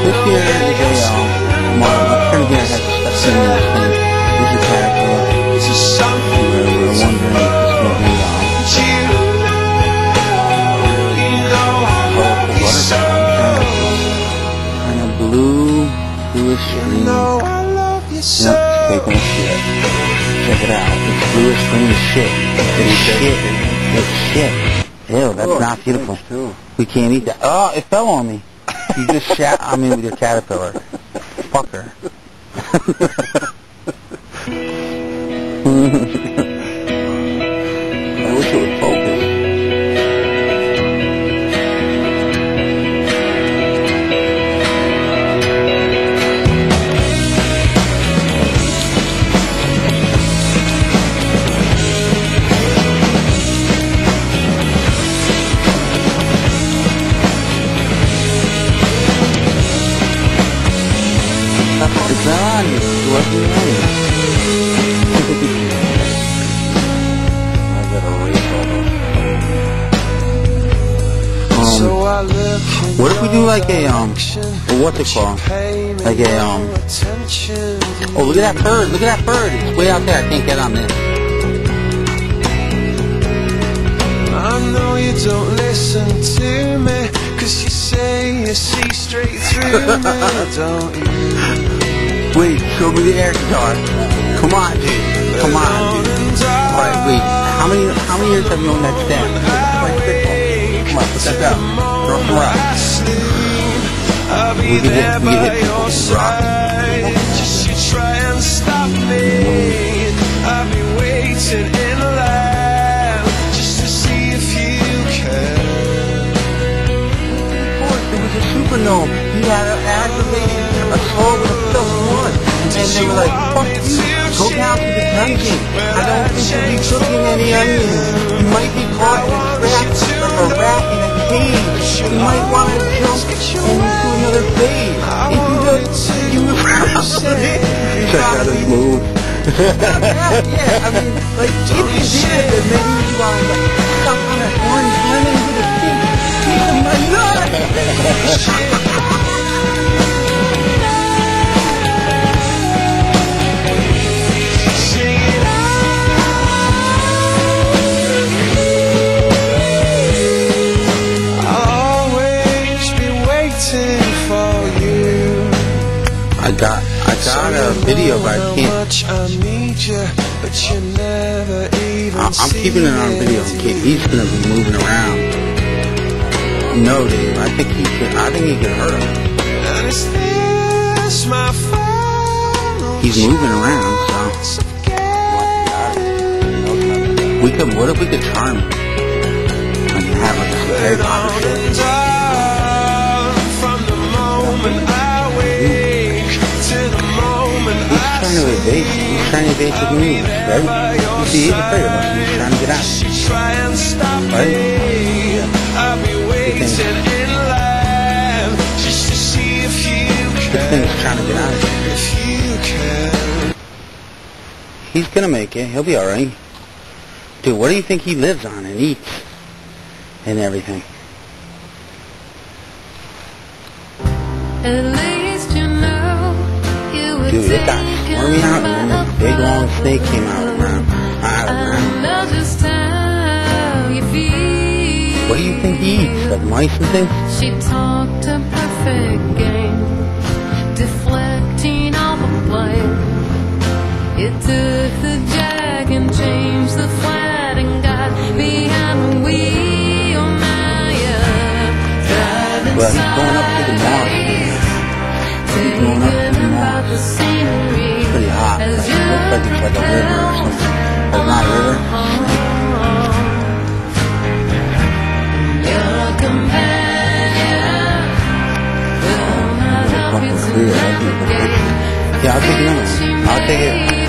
This well, my friend here has a similar. We're, wondering if it's going to be, colorful. Kind of blue, bluish green. Yep, taking a shit. Check it out. It's bluish green shit. It's shit. It's shit. Ew, that's not beautiful. We can't eat that. Oh, it fell on me. You just shat on me with your caterpillar. Fucker. gotta erase all. Um, what if we do like a, um, what's it called? Like a, um, oh, look at that bird. Look at that bird. It's way out there. I can't get on this. I know you don't listen to me Cause you say you see straight through me, don't you? Wait, show me the air guitar. Come on, dude. Come on, dude. Alright, wait. How many, how many years have you owned that stand? Come on, put that down. Throw some rocks. We can hit- we can hit supernova. Had an a then they were like, fuck you, go down to the dungeon. I don't think you'll be cooking any onions. You might be caught in a trap like a rat in a cage. You might want to jump into another phase. If you just, you Check out his move. yeah, I mean, like, if you did it, then maybe you want to like, suck on that orange lemon with a stick. Piece my nut. I got I got a video, but I can't. I need you, but you never even I- I'm keeping it on video. case He's gonna be moving around. No, Dave. I think he could. I think he could hurt him. And is this my final He's moving around, so we could. What if we could charm him? Like have like a He's I trying to evade. He's trying to evade the news, right? You see, he's afraid of us. He's trying to get out. Right? me. You This thing's trying to get out. He's gonna make it. He'll be all right. Dude, what do you think he lives on and eats and everything? Got taken squirmy out, by and then this big long snake came out around. Out I around. know just how you feel. What do you think he eats? Like mice and things? She talked a perfect game, deflecting all the blame. It took the jack and changed the flat and got behind the wheel. Driving Well, he's going up to the marsh. Pretty hot. Looks like it's like a river or something. But not a river. Yeah, I'll take it. I'll take it.